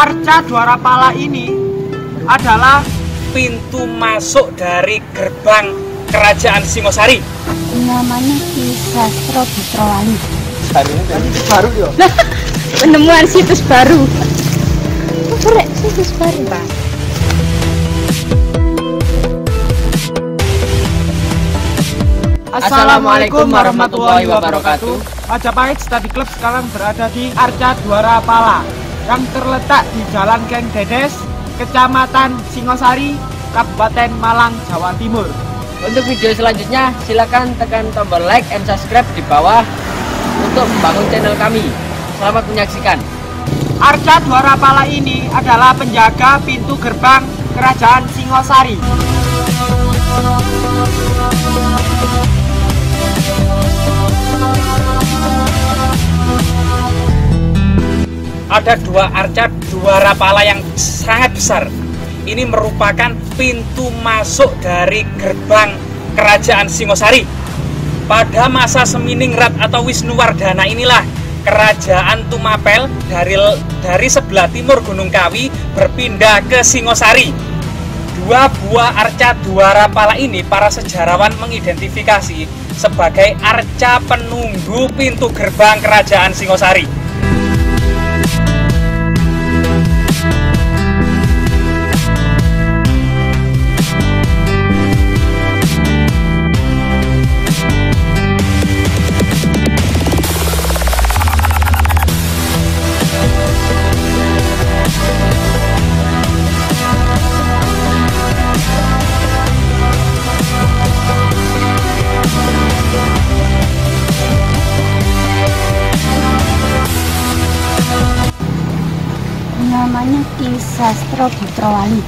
Arca Dwarapala ini adalah pintu masuk dari gerbang kerajaan Singosari. namanya Ki Sastro Putrowali Hari ini kan baru ya. penemuan situs baru keren situs baru Pak Assalamualaikum warahmatullahi wabarakatuh. Majapahit Study Club sekarang berada di Arca Dwarapala yang terletak di Jalan Keng Dedes, Kecamatan Singosari, Kabupaten Malang, Jawa Timur. Untuk video selanjutnya silakan tekan tombol like and subscribe di bawah untuk membangun channel kami. Selamat menyaksikan. Arca Dwarapala ini adalah penjaga pintu gerbang Kerajaan Singosari. Ada dua arca Dwarapala yang sangat besar. Ini merupakan pintu masuk dari gerbang kerajaan Singosari. Pada masa Seminingrat atau Wisnuwardana inilah kerajaan Tumapel dari dari sebelah timur Gunung Kawi berpindah ke Singosari. Dua buah arca Dwarapala ini para sejarawan mengidentifikasi sebagai arca penunggu pintu gerbang kerajaan Singosari. Namanya Ki Sastro Putrowali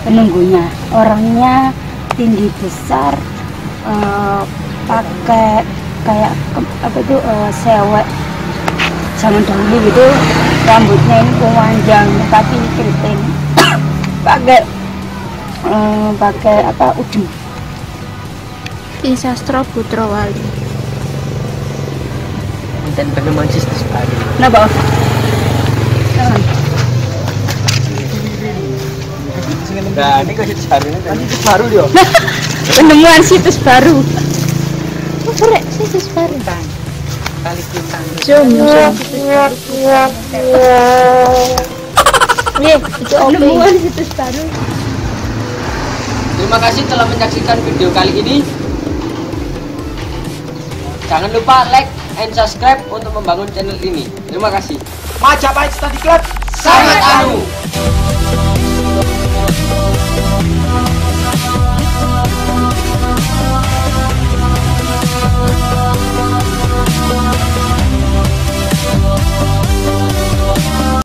penunggunya. Orangnya tinggi besar eh, pakai kayak ke- apa itu eh, sewek. Zaman dahulu gitu. Rambutnya ini panjang tapi keriting. Pakai eh, pakai apa udeng Ki Sastro Putrowali Dan penemuan situs baru. kenapa Nah, ini kan hari ini kan baru ya. penemuan situs baru oh, keren situs baru bang Kali kita. zoom zoom Nih, itu penemuan situs baru Terima kasih telah menyaksikan video kali ini. Jangan lupa like and subscribe untuk membangun channel ini. Terima kasih. Majapahit Study Club